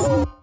Oh.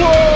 Whoa!